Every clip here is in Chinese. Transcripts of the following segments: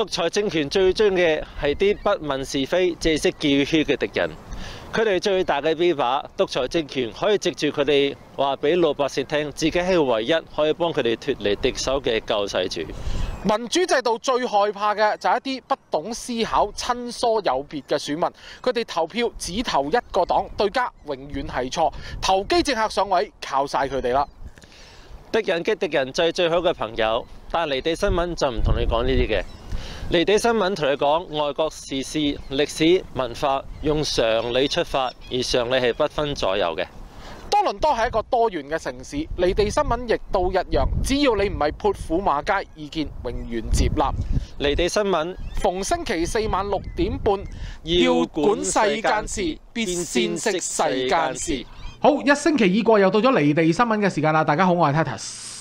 獨裁政權最憎嘅係啲不問是非、借識叫囂嘅敵人。佢哋最大嘅 V 把獨裁政權可以藉住佢哋話俾老百姓聽，自己係唯一可以幫佢哋脱離敵手嘅救世主。民主制度最害怕嘅就係一啲不懂思考、親疏有別嘅選民，佢哋投票只投一個黨，對家永遠係錯，投機政客上位靠晒佢哋啦。敵人嘅敵人就係最好嘅朋友，但係離地新聞就唔同你講呢啲嘅。離地新聞同你講外國時事、歷史、文化，用常理出發，而常理係不分左右嘅。多倫多係一個多元嘅城市，離地新聞亦都一樣。只要你唔係潑婦罵街，意見永遠接納。離地新聞逢星期四晚六點半，要管世間事，必先識世間事。好，一星期已過，又到咗離地新聞嘅時間啦！大家好，我係 Titus。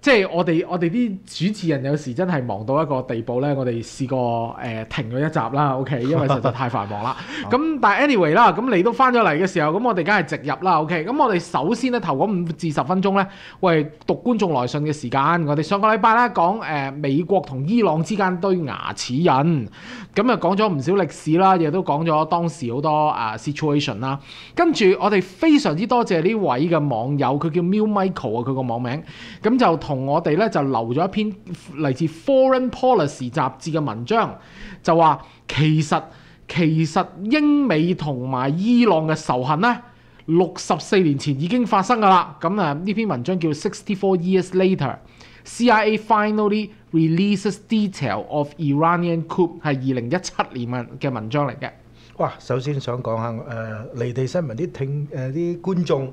即係我哋我哋啲主持人有時真係忙到一個地步咧，我哋試過誒、呃、停咗一集啦，OK，因為實在太繁忙啦。咁但係 anyway 啦，咁你都翻咗嚟嘅時候，咁我哋梗係直入啦，OK。咁我哋首先咧頭嗰五至十分鐘咧，喂讀觀眾來信嘅時間，我哋上個禮拜咧講誒美國同伊朗之間堆牙齒印，咁啊講咗唔少歷史啦，亦都講咗當時好多啊 situation 啦。跟住我哋非常之多謝呢位嘅網友，佢叫 Mill Michael 啊，佢個網名，咁就同我哋咧就留咗一篇嚟自 Foreign Policy 雜誌嘅文章，就話其實其實英美同埋伊朗嘅仇恨咧，六十四年前已經發生噶啦。咁啊呢篇文章叫 Sixty Four Years Later，CIA finally releases detail of Iranian coup 係二零一七年嘅文章嚟嘅。哇！首先想講下誒、離地新聞啲聽誒啲觀眾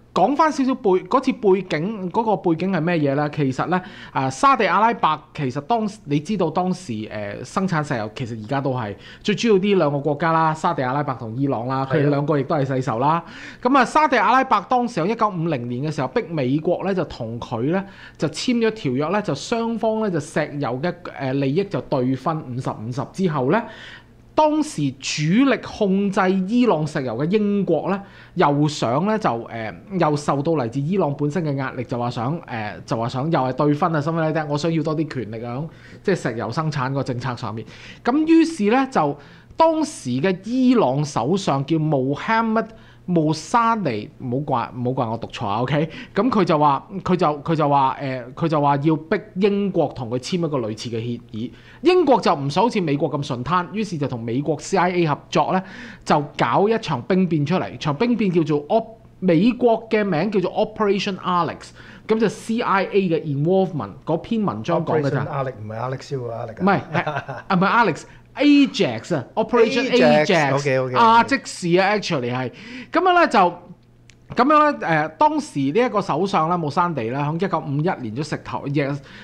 講翻少少背嗰次背景嗰、嗰個背景係咩嘢咧？其實咧啊，沙地阿拉伯其實當你知道當時生產石油，其實而家都係最主要啲兩個國家啦，沙地阿拉伯同伊朗啦，佢哋兩個亦都係世仇啦。咁啊，沙地阿拉伯當時喺一九五零年嘅時候逼美國咧就同佢咧就簽咗條約咧，就雙方咧就石油嘅誒利益就對分五十五十之後咧。當時主力控制伊朗石油嘅英國咧，又想咧就誒、又受到嚟自伊朗本身嘅壓力，就話想誒、就話想又係對分啊，什麼咧？我想要多啲權力啊，即係石油生產個政策上面。咁於是咧就當時嘅伊朗首相叫穆罕默穆沙尼，唔好怪唔好怪我讀錯啊，OK？咁佢就話佢就佢就話誒，佢、呃、就話要逼英國同佢簽一個類似嘅協議。英國就唔想好似美國咁順攤，於是就同美國 CIA 合作咧，就搞一場兵變出嚟。場兵變叫做 Op，美國嘅名叫做 Operation Alex，咁就 CIA 嘅 involvement 嗰篇文章講嘅就係 Alex 唔係 Alex 燒啊，Alex 唔係啊唔係 Alex。Ajax 啊，Operation Ajax，亞積士啊，actually 係咁樣咧就咁樣咧誒，當時呢一個首相咧，穆山地咧，喺一九五一年咗石頭，亦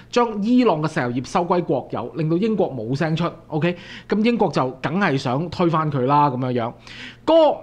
將伊朗嘅石油業收歸國有，令到英國冇聲出，OK，咁英國就梗係想推翻佢啦，咁樣樣。個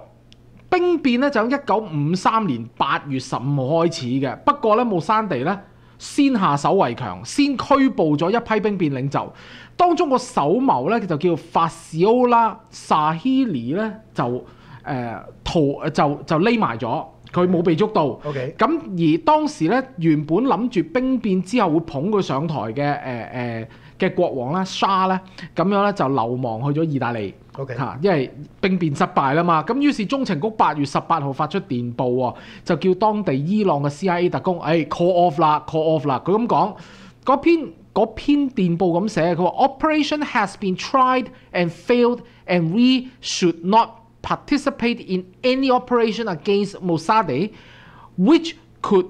兵變咧就喺一九五三年八月十五號開始嘅，不過咧穆山地咧先下手為強，先拘捕咗一批兵變領袖。當中個首謀咧就叫法士奧拉薩希尼咧就誒、呃、逃就就匿埋咗，佢冇被捉到。OK，咁而當時咧原本諗住兵變之後會捧佢上台嘅誒誒嘅國王咧沙咧，咁樣咧就流亡去咗意大利。嚇，因為兵變失敗啦嘛。咁於是中情局八月十八號發出電報喎，就叫當地伊朗嘅 CIA 特工誒、哎、call off 啦，call off 啦。佢咁講嗰篇。嗰篇電報咁寫，佢話 Operation has been tried and failed, and we should not participate in any operation against Mossad, which could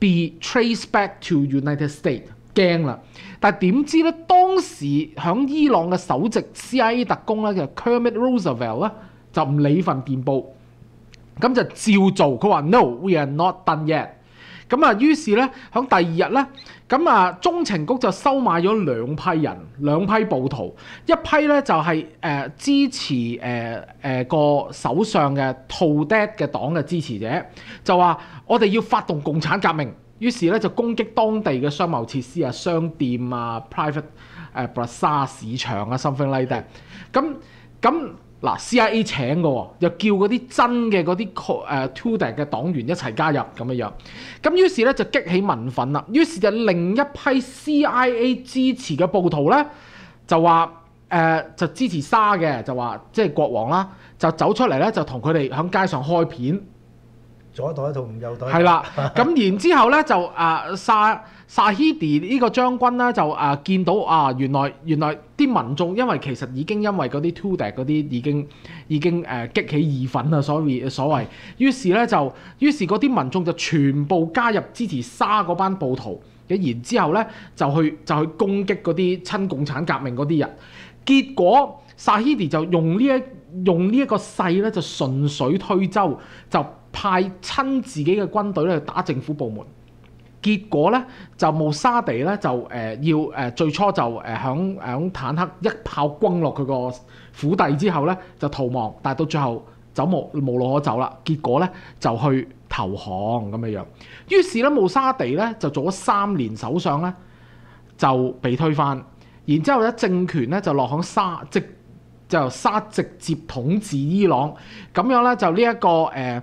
be traced back to United States。驚啦！但係點知咧？當時響伊朗嘅首席 CIA 特工咧，叫 Kermit Roosevelt 咧，就唔理份電報，咁就照做。佢話 No, we are not done yet。咁啊，於是咧響第二日咧，咁啊中情局就收買咗兩批人，兩批暴徒，一批咧就係、誒、支持誒誒個首相嘅圖爹嘅黨嘅支持者，就話我哋要發動共產革命，於是咧就攻擊當地嘅商貿設施啊、商店啊、private 誒 bazaar 市場啊，something like that。咁咁嗱，CIA 請嘅喎，又叫嗰啲真嘅嗰啲誒 Tudor 嘅黨員一齊加入咁樣樣。咁於是咧就激起民憤啦。於是就另一批 CIA 支持嘅暴徒咧，就話誒、呃就支持沙嘅，就話即係國王啦，就走出嚟咧就同佢哋喺街上開片。左袋同右袋。係啦，咁然之後咧就啊沙沙希迪呢個將軍咧就啊見到啊原來原來啲民眾因為其實已經因為嗰啲 Tudor 嗰啲已經已經誒、激起義憤啦，所謂所謂，於是咧就於是嗰啲民眾就全部加入支持沙嗰班暴徒嘅，然之後咧就去就去攻擊嗰啲親共產革命嗰啲人，結果沙希迪就用呢一用呢一個勢咧就順水推舟，就派親自己嘅軍隊咧去打政府部門。結果咧就穆沙地咧就誒、要誒、最初就誒響響坦克一炮轟落佢個府邸之後咧就逃亡，但係到最後走無無路可走啦。結果咧就去投降咁樣樣。於是咧穆沙地咧就做咗三年首相咧就被推翻，然之後咧政權咧就落響沙即就沙直接統治伊朗，咁樣咧就呢、一個誒。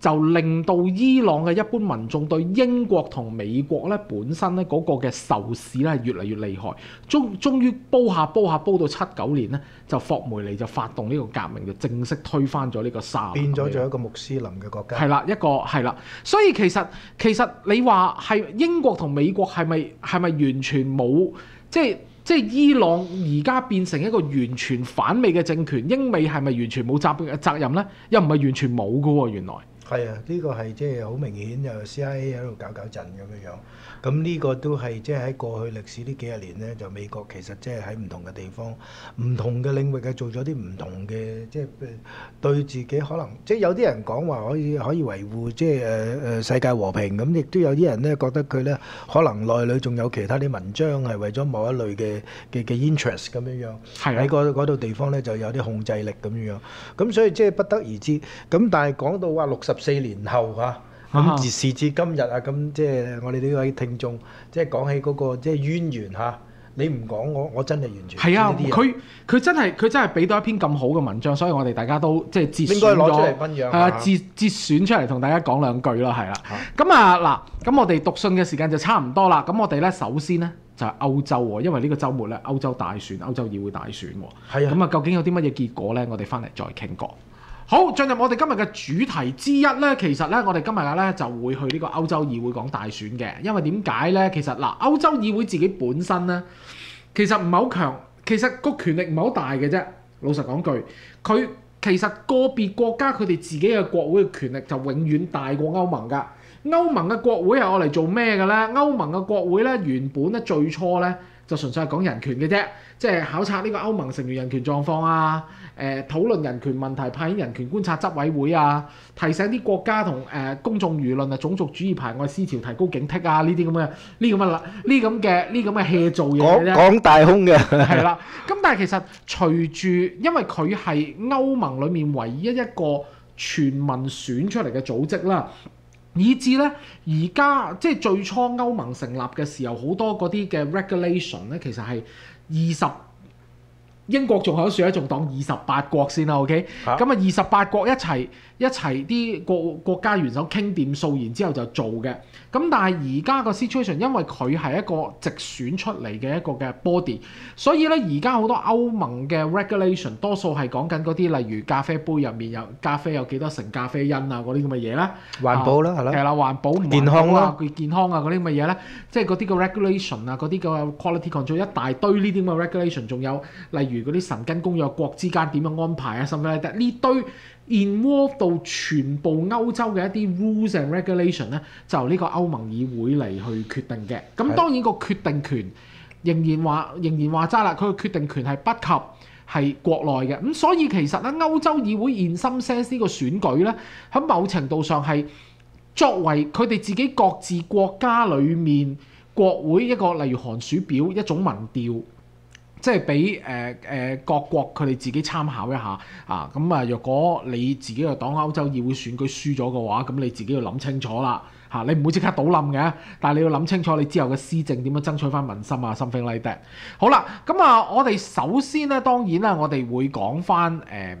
就令到伊朗嘅一般民眾對英國同美國咧本身咧嗰個嘅仇視咧係越嚟越厲害，終終於煲下煲下煲到七九年咧，就霍梅尼就發動呢個革命，就正式推翻咗呢個沙。變咗做一個穆斯林嘅國家。係啦，一個係啦，所以其實其實你話係英國同美國係咪係咪完全冇即係即係伊朗而家變成一個完全反美嘅政權，英美係咪完全冇責責任呢？又唔係完全冇嘅喎，原來。係啊，呢、個係即係好明顯，就 CIA 喺度搞搞震咁樣樣。咁呢個都係即係喺過去歷史呢幾十年咧，就美國其實即係喺唔同嘅地方、唔同嘅領域嘅做咗啲唔同嘅，即係呃對自己可能即係有啲人講話可以可以維護即係誒誒世界和平，咁亦都有啲人咧覺得佢咧可能內裏仲有其他啲文章係為咗某一類嘅嘅嘅 interest 咁樣樣。喺嗰嗰度地方咧就有啲控制力咁樣樣，咁所以即係不得而知。咁但係講到話六十四年後嚇，啊咁時時至今日啊，咁即係我哋呢位聽眾，即係講起嗰個即係淵源嚇，你唔講我我真係完全係啊佢佢真係佢真係俾到一篇咁好嘅文章，所以我哋大家都即係節選應該攞出嚟咗，分享係啊，下節節選出嚟同大家講兩句咯，係啦。嚇咁啊嗱，咁我哋讀信嘅時間就差唔多啦。咁我哋咧首先咧就係、歐洲喎，因為呢個週末咧歐洲大選、歐洲議會大選喎。係啊咁啊，究竟有啲乜嘢結果咧？我哋翻嚟再傾過。好，進入我哋今日嘅主題之一咧，其實咧我哋今日咧就會去呢個歐洲議會講大選嘅，因為點解咧？其實嗱，歐洲議會自己本身咧，其實唔係好強，其實個權力唔係好大嘅啫。老實講句，佢其實個別國家佢哋自己嘅國會嘅權力就永遠大過歐盟㗎。歐盟嘅國會係我嚟做咩嘅咧？歐盟嘅國會咧原本咧最初咧就純粹係講人權嘅啫，即係考察呢個歐盟成員人權狀況啊，誒、討論人權問題，派遣人權觀察執委會啊，提醒啲國家同誒、公眾輿論啊，種族主義排外思潮提高警惕啊，呢啲咁嘅呢咁嘅啦，呢咁嘅呢咁嘅 hea 做嘢嘅啫。講講大空嘅，係啦，咁但係其實隨住，因為佢係歐盟裡面唯一一個全民選出嚟嘅組織啦，以至咧而家即係最初歐盟成立嘅時候，好多嗰啲嘅 regulation 咧，其實係二十。英國仲喺度咧，仲當二十八國先啦，OK？咁啊，二十八國一齊一齊啲國國家元首傾掂數，然之後就做嘅。咁但係而家個 situation，因為佢係一個直選出嚟嘅一個嘅 body，所以咧而家好多歐盟嘅 regulation 多數係講緊嗰啲，例如咖啡杯入面有咖啡有幾多成咖啡因啊嗰啲咁嘅嘢啦。環保啦，係啦，係啦，環保唔健康啦健康啊嗰啲咁嘅嘢咧，即係嗰啲嘅 regulation 啊，嗰啲嘅 quality control 一大堆呢啲咁嘅 regulation，仲有例如如嗰啲神根公約國之間點樣安排啊 like that 呢堆 involve 到全部歐洲嘅一啲 rules and regulation 咧，就由呢個歐盟議會嚟去決定嘅。咁係當然個決定權仍然話仍然話齋啦，佢嘅決定權係不及係國內嘅。咁所以其實咧，歐洲議會 in some sense 呢個選舉咧，喺某程度上係作為佢哋自己各自國家裡面國會一個例如寒暑表一種民調。即係俾誒誒各國佢哋自己參考一下啊！咁啊，若果你自己嘅黨歐洲議會選舉輸咗嘅話，咁你自己要諗清楚啦嚇、你唔會即刻倒冧嘅，但係你要諗清楚你之後嘅施政點樣爭取翻民心啊，something like that。好啦，咁啊，我哋首先咧，當然啦，我哋會講翻誒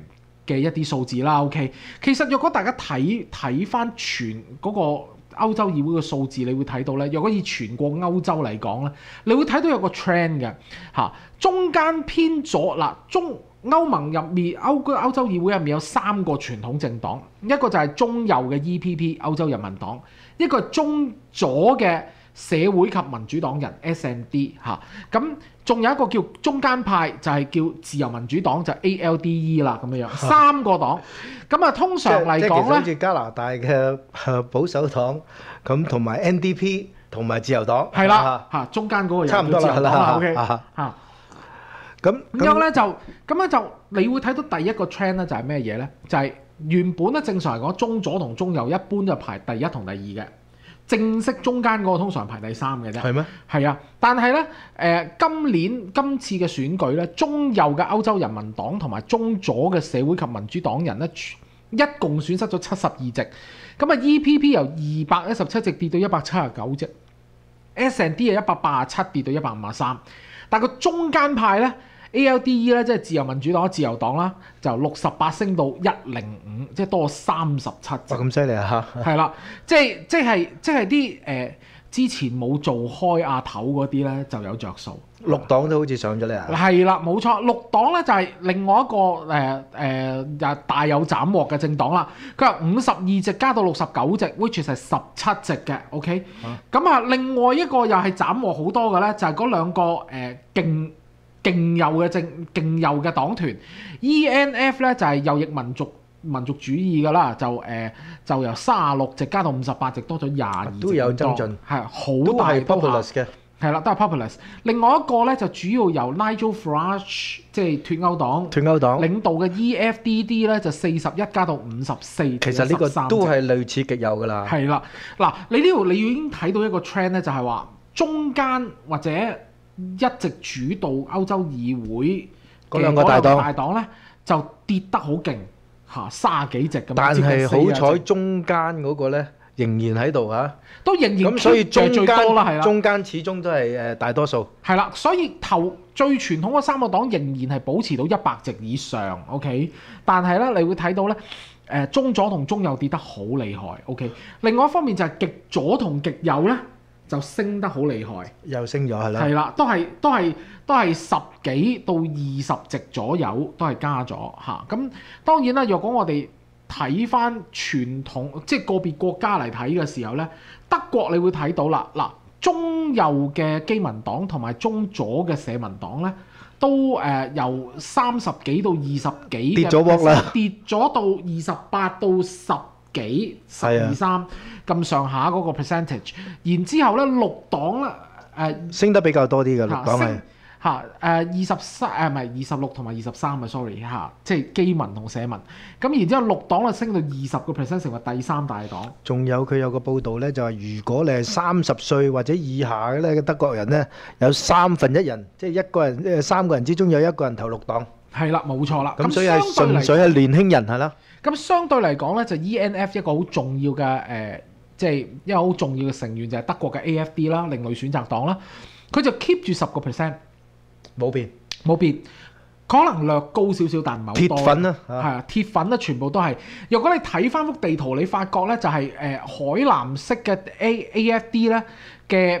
嘅一啲數字啦。OK，其實若果大家睇睇翻全嗰、個。歐洲議會嘅數字，你會睇到咧。若果以全國歐洲嚟講咧，你會睇到有個 trend 嘅嚇、中間偏左嗱，中歐盟入面歐歐洲議會入面有三個傳統政黨，一個就係中右嘅 EPP 歐洲人民黨，一個中左嘅社會及民主黨人 SND 嚇，咁仲有一個叫中間派，就係、叫自由民主黨就 ALDE 啦咁樣樣，三個黨。咁啊，通常嚟講咧。似加拿大嘅呃保守黨咁，同埋 NDP 同埋自由黨係啦，嚇中間嗰個人差唔多啦。咁咁樣咧就咁咧就你會睇到第一個 trend 咧就係咩嘢咧？就係、原本咧正常嚟講，中左同中右一般就排第一同第二嘅，正式中間嗰個通常排第三嘅啫。係咩？係啊，但係咧誒，今年今次嘅選舉咧，中右嘅歐洲人民黨同埋中左嘅社會及民主黨人咧，一共損失咗七十二席。咁啊，EPP 由二百一十七席跌到一百七十九席，S&D 係一百八十七跌到一百五十三。但個中間派咧，ALDE 咧即係自由民主黨、自由黨啦，就六十八升到一零五，即係多三十七席哇，。咁犀利啊嚇！係啦，即係即係即係啲誒之前冇做開阿頭嗰啲咧就有着數。六黨都好似上咗嚟啊！係啦，冇錯，六黨咧就係另外一個誒誒又大有斬獲嘅政黨啦。佢話五十二席加到六十九席，which 係十七席嘅，OK。咁啊，另外一個又係斬獲好多嘅咧，就係嗰兩個誒勁勁右嘅政勁右嘅黨團，ENF 咧就係右翼民族。民族主義㗎啦，就誒、就由三十六席加到五十八席，多咗廿二席都有增進係好大 populous 嘅，係啦，都係 populist。另外一個咧就主要由 Nigel Farage 即係脱歐黨脱歐黨領導嘅 EFDD 咧就四十一加到五十四，其實呢個都係類似極右㗎啦。係啦。嗱，你呢度你已經睇到一個 trend 咧，就係話中間或者一直主導歐洲議會兩個大黨大黨咧就跌得好勁嚇，卅幾席咁樣。但係接近40好彩中間嗰個咧仍然喺度嚇，都仍然咁所以 keep 住中最多啦，係間啦。中間始終都係誒大多數。係啦，所以頭最傳統嗰三個黨仍然係保持到一百席以上，OK。但係咧，你會睇到咧，誒、中左同中右跌得好厲害，OK。另外一方面就係極左同極右咧，就升得好厲害，又升咗係啦。係啦，都係都係都係十幾到二十席左右，都係加咗嚇。咁、當然啦，若果我哋睇翻傳統，即係個別國家嚟睇嘅時候咧，德國你會睇到啦，嗱，中右嘅基民黨同埋中左嘅社民黨咧，都誒、呃由三十幾到二十幾跌咗鑊啦，跌咗到二十八到十幾十二三咁上下嗰個 percentage，然之後咧六黨咧誒。升得比較多啲嘅綠嚇黨係升。嚇誒二十三誒唔係二十六同埋二十三啊，sorry 嚇，即係基民同社民。咁然之後六黨咧升到二十個 percent 成為第三大黨。仲有佢有個報道咧，就係如果你係三十歲或者以下嘅咧，德國人咧有三分一人，即係一個人，誒三個人之中有一個人投六黨，係啦，冇錯啦。咁所以係純粹係年輕人係啦。咁相對嚟講咧，就 ENF 一個好重要嘅即係一個好重要嘅成員就係德國嘅 AFD 啦，另類選擇黨啦，佢就 keep 住十個 percent 冇變，冇變，可能略高少少，但唔係好多。鐵粉啦係，啊，鐵粉咧全部都係。如果你睇翻幅地圖，你發覺咧就係、誒、海藍色嘅 A A F D 咧嘅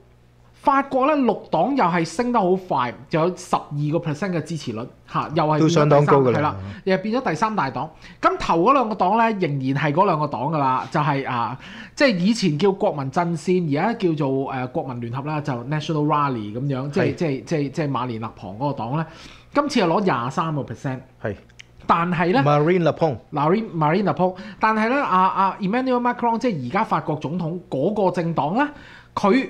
法國咧綠黨又係升得好快，就有十二個 percent 嘅支持率嚇，又係都相當高㗎啦。係啦，又變咗第三大黨。咁頭嗰兩個黨咧，仍然係嗰兩個黨㗎啦，就係、啊，即係以前叫國民陣線，而家叫做誒、呃、國民聯合啦，就 National Rally 咁樣，即係係。即係即係即係馬連勒旁嗰個黨咧，今次係攞廿三個 percent，係。但係咧。Marine Le Pen Marine Marine Le Pen，但係咧，阿、阿、Emmanuel Macron 即係而家法國總統嗰個政黨咧，佢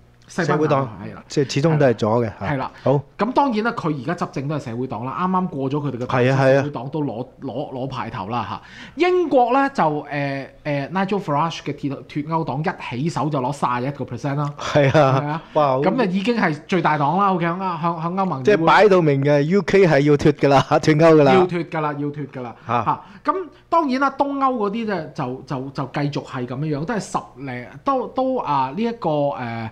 西班牙社會黨係啦。即係始終都係左嘅嚇係啦好，咁當然啦，佢而家執政都係社會黨啦，啱啱過咗佢哋嘅係啊係啊社會黨都攞攞攞排頭啦嚇。英國咧就誒誒、呃 Nigel Farage 嘅脱脱歐黨一起手就攞卅一個 percent 啦，係係啊！咁就已經係最大黨啦。OK，向向向歐盟即係擺到明嘅，UK 係要脱㗎啦，脱歐㗎要啦。脱㗎啦，要脱㗎啦嚇嚇。咁當然啦，東歐嗰啲咧就就就繼續係咁樣樣，都係十零都都啊呢一個誒。呃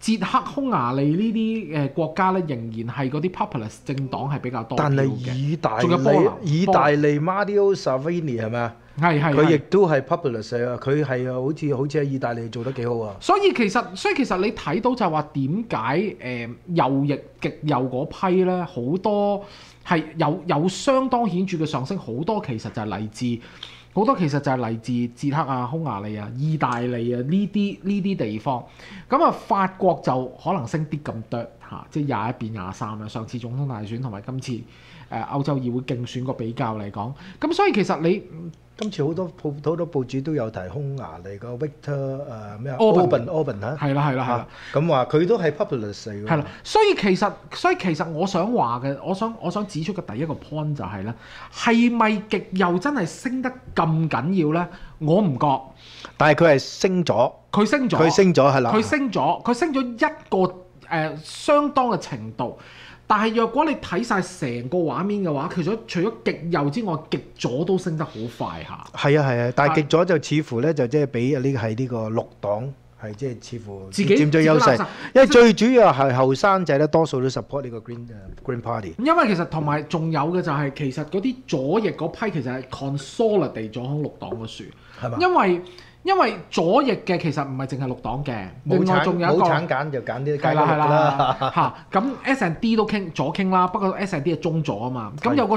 捷克、匈牙利呢啲誒國家咧，仍然係嗰啲 populist 政黨係比較多票但係嘅，意大仲有波蘭利，意大利 Matteo Salvini 係咪啊？係係係佢亦都係 populist 啊！佢係啊，好似好似喺意大利做得幾好啊！所以其實，所以其實你睇到就係話點解誒右翼極右嗰批咧，好多係有有相當顯著嘅上升，好多其實就係嚟自好多其實就係嚟自捷克啊、匈牙利啊、意大利啊呢啲呢啲地方。咁啊，法國就可能升啲咁多嚇，即係廿一變廿三啦。上次總統大選同埋今次誒、呃、歐洲議會競選個比較嚟講，咁所以其實你今次好多報好多報紙都有提匈牙利個 Victor 誒咩啊 Orban Orban 嚇係啦係啦係啦。嚇咁話佢都係 populist 嚟㗎。係啦，所以其實所以其實我想話嘅，我想我想指出嘅第一個 point 就係、咧，係咪極右真係升得咁緊要呢？我唔覺，但係佢係升咗，佢升咗，佢升咗係啦。佢升咗，佢升咗一個相當嘅程度。但係若果你睇晒成個畫面嘅話，其實除咗極右之外，極左都升得好快下。係啊係啊，但係極左就似乎咧就即係俾呢個係呢個綠黨係即係似乎佔咗優勢因為最主要係後生仔咧多數都 support 呢個 Green 誒 Green Party。因為其實同埋仲有嘅就係、其實嗰啲左翼嗰批其實係 consolidate 咗喺綠黨個樹。係嘛？因為因為左翼嘅其實唔係淨係綠黨嘅，另外冇橙冇仲有一個橙揀就揀啲街係啦係啦。啦嚇，咁 S and D 都傾左傾啦，不過 S and D 係中咗啊嘛，咁有個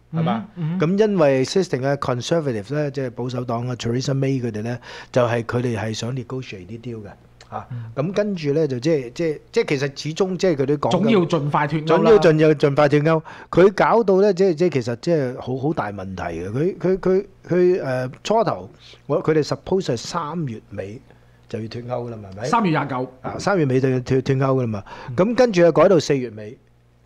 係嘛？咁因為 existing 嘅 conservative 咧，即係保守黨啊 Theresa May 佢哋咧，就係佢哋係想 negotiate 啲 deal 嘅。嚇，咁跟住咧就即係即係即係其實始終即係佢都講緊總要盡快脱歐總要盡要盡快脱歐，佢搞到咧，即係即係其實即係好好大問題嘅。佢佢佢佢誒初頭，我佢哋 suppose 係三月尾就要脱歐噶啦嘛，係咪？三月廿九，啊，三月尾就要脱脱歐噶啦嘛。咁跟住又改到四月尾，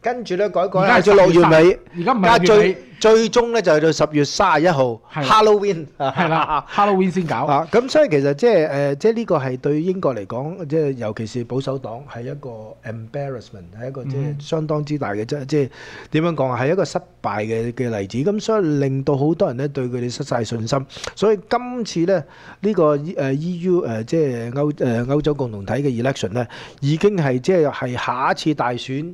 跟住咧改改而家係去到六月尾，而家唔而家最係月尾，最終咧就去到十月三十一號係 Halloween 係啦，Halloween 先搞。啊，咁所以其實即係誒，即係呢個係對英國嚟講，即係尤其是保守黨係一個 embarrassment，係一個即嗯係相當之大嘅即係即係點樣講啊？係一個失敗嘅嘅例子。咁所以令到好多人咧對佢哋失晒信心。所以今次咧呢個誒 EU 誒即係歐誒歐洲共同體嘅 election 咧，已經係即係係下一次大選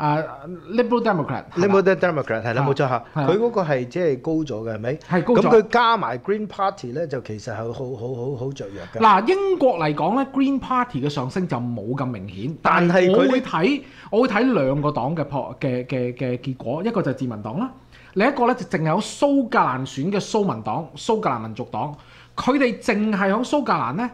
啊 Liberal Democrat，Liberal Democrat 係啦，冇錯嚇。佢嗰個係即係高咗嘅，係咪？係高咗咁佢加埋 Green Party 咧，就其實係好好好好雀躍嘅。嗱，英國嚟講咧，Green Party 嘅上升就冇咁明顯，但係係我佢會睇，我會睇兩個黨嘅破嘅嘅嘅結果，一個就係自民黨啦，另一個咧就淨係有蘇格蘭選嘅蘇民黨、蘇格蘭民族黨，佢哋淨係喺蘇格蘭咧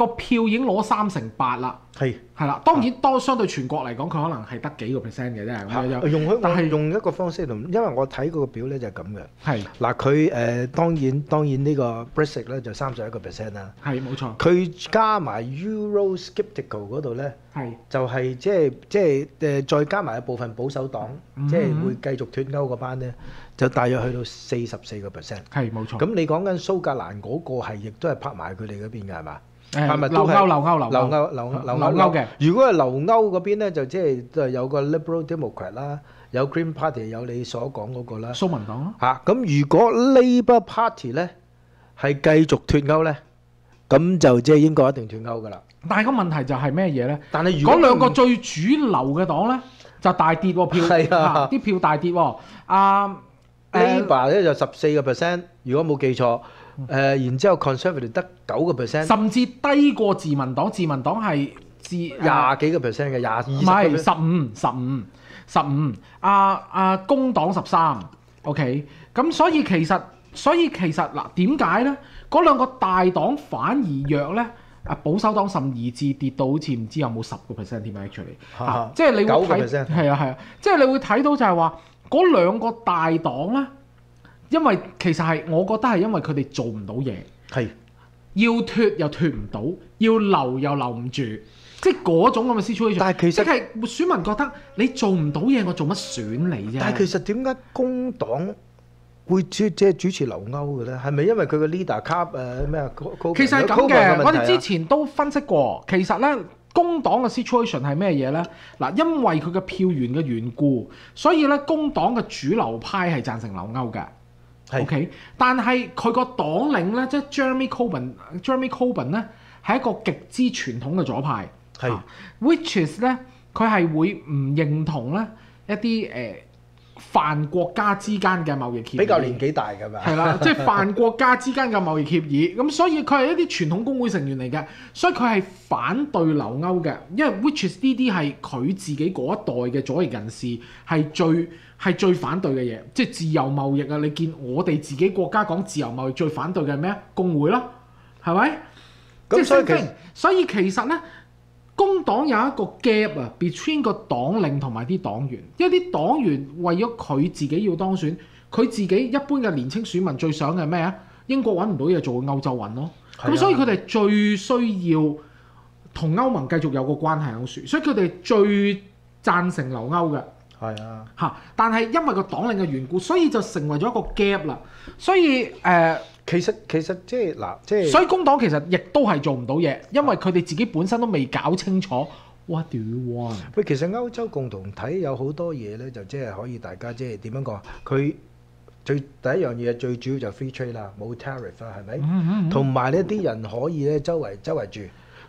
個票已經攞三成八啦。係係啦，當然多相對全國嚟講，佢可能係得幾個 percent 嘅啫。咁樣樣用佢但係用一個方式同，因為我睇嗰個表咧就係咁嘅。係嗱，佢誒當然當然呢個 Brexit 咧就三十一個 percent 啦。係冇錯，佢加埋 Eurosceptical 嗰度咧，係就係即係即係誒再加埋一部分保守黨，嗯即係會繼續脱歐嗰班咧，就大約去到四十四個 percent。係冇錯。咁你講緊蘇格蘭嗰個係亦都係拍埋佢哋嗰邊㗎係嘛？誒係咪留歐留歐留留歐歐留歐留歐嘅。如果係留歐嗰邊咧，就即係有個 Liberal Democrat 啦，有 Green Party，有你所講嗰個啦。蘇民黨咯。嚇咁、如果 Labour Party 咧係繼續脱歐咧，咁就即係英國一定脱歐㗎啦。但係個問題就係咩嘢咧？但係如果嗰兩個最主流嘅黨咧，就大跌喎票，啲票大跌喎。啊 Labour 咧就十四個 percent，如果冇記錯，誒、然之後 Conservative 得九個 percent，甚至低過自民黨，自民黨係自廿幾個 percent 嘅，廿二唔係十五十五十五。啊啊工黨十三，OK。咁所以其實所以其實嗱點解咧？嗰兩個大黨反而弱咧？啊保守黨甚至跌到好似唔知有冇十個 percent 添啊，actually。即係你會9個睇係啊係啊，即係你會睇到就係話嗰兩個大黨咧，因為其實係我覺得係因為佢哋做唔到嘢，係要脱又脱唔到，要留又留唔住，即係嗰種咁嘅 situation。但係其實即係選民覺得你做唔到嘢，我做乜選你啫？但係其實點解工黨會主即係主持留歐嘅咧？係咪因為佢個 leader 卡誒咩啊？其實係咁嘅，我哋之前都分析過，其實咧工黨嘅 situation 係咩嘢咧？嗱，因為佢嘅票源嘅緣故，所以咧工黨嘅主流派係贊成留歐嘅。係 OK，但係佢個黨領咧，即係 Jeremy Corbyn，Jeremy Corbyn 咧係一個極之傳統嘅左派，係啊 which is 咧佢係會唔認同咧一啲誒、呃泛國家之間嘅貿易協議，比較年紀大㗎嘛？係啦，即係泛國家之間嘅貿易協議，咁所以佢係一啲傳統工會成員嚟嘅，所以佢係反對留歐嘅，因為 which is 呢啲係佢自己嗰一代嘅左翼人士係最係最反對嘅嘢，即係自由貿易啊！你見我哋自己國家講自由貿易最反對嘅係咩啊？工會咯，係咪？咁所以其 thing 所以其實咧，工黨有一個 gap 啊，between 個黨領同埋啲黨員，因為啲黨員為咗佢自己要當選，佢自己一般嘅年青選民最想嘅係咩啊？英國揾唔到嘢做，歐洲揾咯。咁、所以佢哋最需要同歐盟繼續有個關係好處，所以佢哋最贊成留歐嘅。係啊，嚇！但係因為個黨領嘅緣故，所以就成為咗一個 gap 啦。所以誒、呃其實其實即係嗱，即係所以工黨其實亦都係做唔到嘢，因為佢哋自己本身都未搞清楚 what do you want。喂，其實歐洲共同體有好多嘢咧，就即係可以大家即係點樣講？佢最第一樣嘢最主要就 free trade 啦，冇 tariff 啦，係咪？嗯同埋呢啲人可以咧周圍周圍住。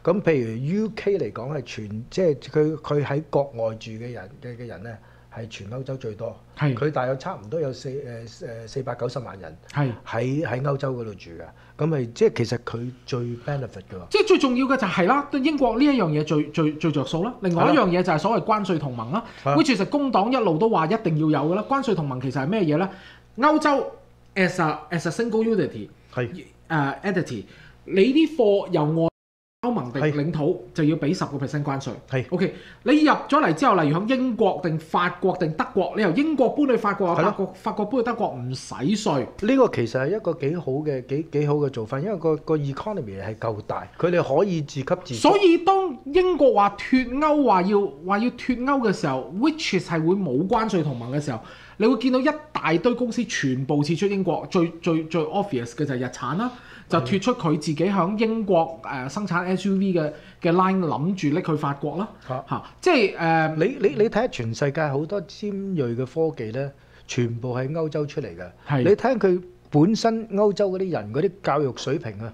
咁譬如 UK 嚟講係全即係佢佢喺國外住嘅人嘅嘅人咧係全歐洲最多。係佢大約差唔多有四誒誒四百九十萬人係，喺喺歐洲嗰度住嘅。咁咪即係其實佢最 benefit 㗎喎。即係最重要嘅就係啦，對英國呢一樣嘢最最最着數啦。另外一樣嘢就係所謂關税同盟啦係啊，which 其實工黨一路都話一定要有嘅啦。關税同盟其實係咩嘢咧？歐洲 as a as a single unity 係誒、entity，你啲貨由外歐盟定係領土就要俾十個 percent 關稅。係 OK，你入咗嚟之後，例如響英國定法國定德國，你由英國搬去法國，係咯法國法國搬去德國唔使税。呢個其實係一個幾好嘅幾幾好嘅做法，因為個個 economy 係夠大，佢哋可以自給自足。所以當英國話脱歐話要話要脱歐嘅時候，which is 係會冇關税同盟嘅時候，你會見到一大堆公司全部撤出英國，最最最 obvious 嘅就係日產啦，就脱出佢自己響英國誒、呃生產 SUV 嘅嘅 line，諗住拎去法國啦即係誒。呃你你你睇下全世界好多尖鋭嘅科技咧，全部係歐洲出嚟嘅。係你睇下佢本身歐洲嗰啲人嗰啲教育水平啊，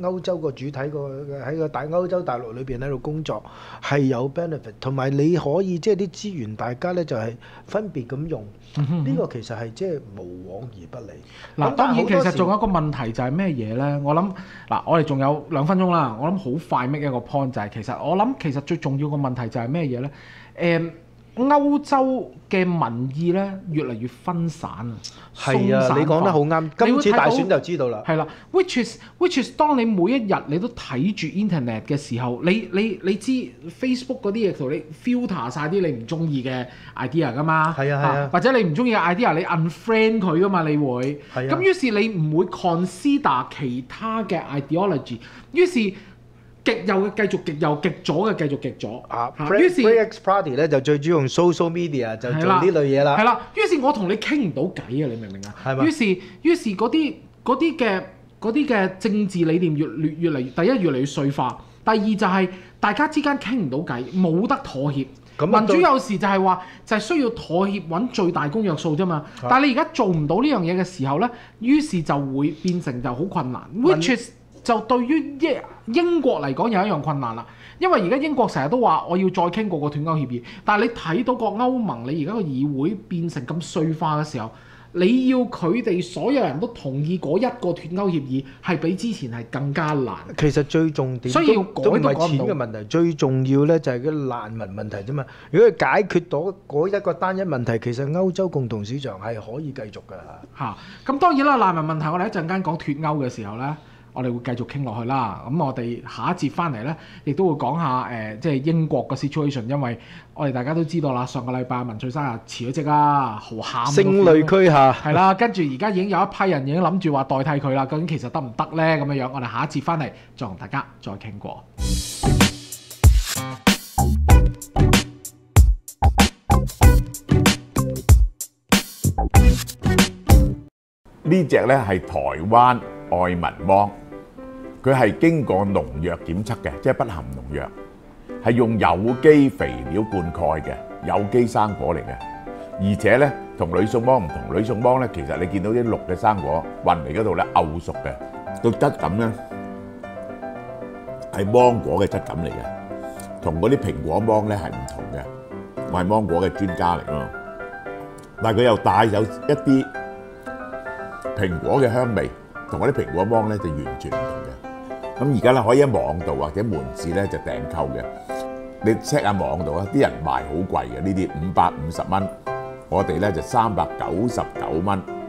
歐洲個主體個喺個大歐洲大陸裏邊喺度工作，係有 benefit，同埋你可以即係啲資源大家咧就係分別咁用。呢個其實係即係無往而不利。嗱，咁當然其實仲有一個問題就係咩嘢呢？我諗嗱，我哋仲有兩分鐘啦，我諗好快 make 一個 point 就係、其實我諗其實最重要個問題就係咩嘢呢？誒、歐洲嘅民意咧越嚟越分散啊，係啊，你講得好啱。今次大選就知道啦。係啦，which is which is 當你每一日你都睇住 internet 嘅時候，你你你知 Facebook 嗰啲嘢同你 filter 晒啲你唔中意嘅 idea 噶嘛？係啊係啊或者你唔中意嘅 idea 你 unfriend 佢噶嘛？你會係啊咁於是你唔會 consider 其他嘅 ideology，於是極右嘅繼續極右，極左嘅繼續極左。啊嚇於是 Free X Party 咧就最主要用 social media 就做呢類嘢啦。係啦，於是我同你傾唔到偈啊！你明唔明啊？係嘛於是於是嗰啲嗰啲嘅嗰啲嘅政治理念越越越嚟越第一越嚟越碎化，第二就係大家之間傾唔到偈，冇得妥協。民主到有時就係話就係需要妥協揾最大公約數啫嘛。啊但係你而家做唔到呢樣嘢嘅時候咧，於是就會變成就好困難。which is 就對於英英國嚟講有一樣困難啦，因為而家英國成日都話我要再傾過個斷歐協議，但係你睇到個歐盟你而家個議會變成咁碎化嘅時候，你要佢哋所有人都同意嗰一個斷歐協議係比之前係更加難。其實最重點所以要改都嘅問題，最重要咧就係啲難民問題啫嘛。如果佢解決到嗰一個單一問題，其實歐洲共同市場係可以繼續㗎。嚇，咁、當然啦，難民問題我哋一陣間講脱歐嘅時候咧，我哋會繼續傾落去啦。咁我哋下一節翻嚟呢，亦都會講下即係英國嘅 situation，因為我哋大家都知道啦，上個禮拜文翠珊啊辭咗職啦，好喊到聲淚俱下。係啦，跟住而家已經有一批人已經諗住話代替佢啦，究竟其實得唔得呢？咁樣樣，我哋下一節翻嚟再同大家再傾過。呢只呢係台灣愛民芒，佢係經過農藥檢測嘅，即係不含農藥，係用有機肥料灌溉嘅有機生果嚟嘅。而且呢，同呂宋芒唔同，呂宋芒呢，其實你見到啲綠嘅生果運嚟嗰度呢，漚熟嘅，個質感呢係芒果嘅質感嚟嘅，同嗰啲蘋果芒呢係唔同嘅。我係芒果嘅專家嚟咯，但係佢又帶有一啲。蘋果嘅香味同嗰啲蘋果芒咧就完全。咁而家咧可以喺網度或者門市咧就訂購嘅。你 check 下網度啊，啲人賣好貴嘅呢啲五百五十蚊，我哋咧就三百九十九蚊。